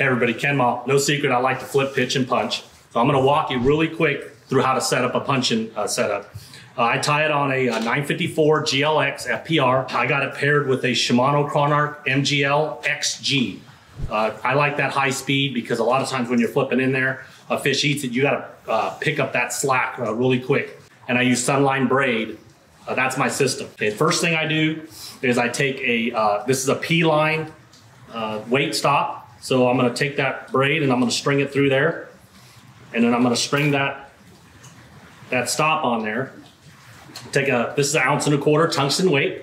Hey everybody, Ken Mah. No secret, I like to flip, pitch, and punch. So I'm gonna walk you really quick through how to set up a punching uh, setup. Uh, I tie it on a, a 954 GLX FPR. I got it paired with a Shimano Chronarch MGL XG. Uh, I like that high speed because a lot of times when you're flipping in there, a fish eats it, you gotta uh, pick up that slack uh, really quick. And I use Sunline braid. Uh, that's my system. Okay, first thing I do is I take a, this is a P-line weight stop. So I'm gonna take that braid and I'm gonna string it through there. And then I'm gonna string that, that stop on there. Take a, this is an ounce and a quarter tungsten weight.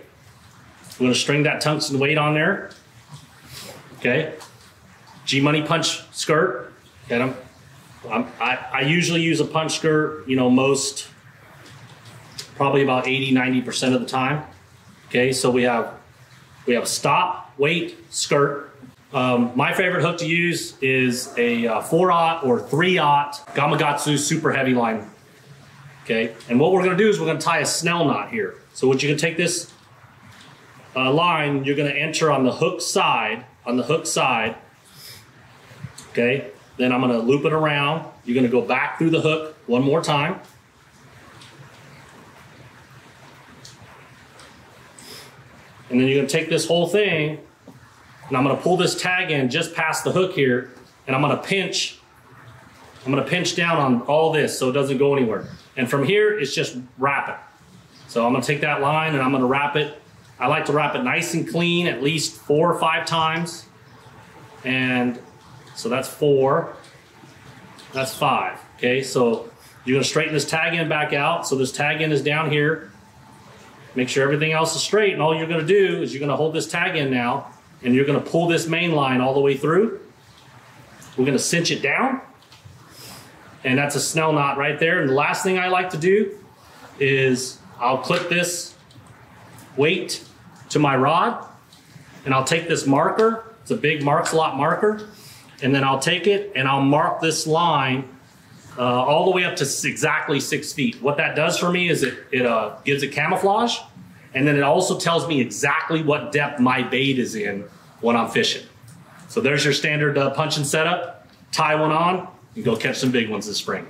I'm gonna string that tungsten weight on there. Okay. G Money punch skirt. Get them. I'm, I, I usually use a punch skirt, you know, most, probably about 80, 90% of the time. Okay, so we have, we have stop, weight, skirt, um, my favorite hook to use is a uh, 4-aught or 3-aught Gamakatsu super heavy line. Okay, and what we're gonna do is we're gonna tie a snell knot here. So what you're gonna take this uh, line, you're gonna enter on the hook side, on the hook side, okay? Then I'm gonna loop it around. You're gonna go back through the hook one more time. And then you're gonna take this whole thing and I'm gonna pull this tag in just past the hook here, and I'm gonna pinch, I'm gonna pinch down on all this so it doesn't go anywhere. And from here, it's just wrap it. So I'm gonna take that line and I'm gonna wrap it. I like to wrap it nice and clean at least four or five times. And so that's four, that's five. Okay, so you're gonna straighten this tag end back out. So this tag end is down here. Make sure everything else is straight. And all you're gonna do is you're gonna hold this tag in now and you're gonna pull this main line all the way through. We're gonna cinch it down. And that's a snell knot right there. And the last thing I like to do is I'll clip this weight to my rod and I'll take this marker, it's a big Marks Lot marker, and then I'll take it and I'll mark this line uh, all the way up to exactly six feet. What that does for me is it, it uh, gives it camouflage and then it also tells me exactly what depth my bait is in when I'm fishing. So there's your standard uh, punch and setup. Tie one on and go catch some big ones this spring.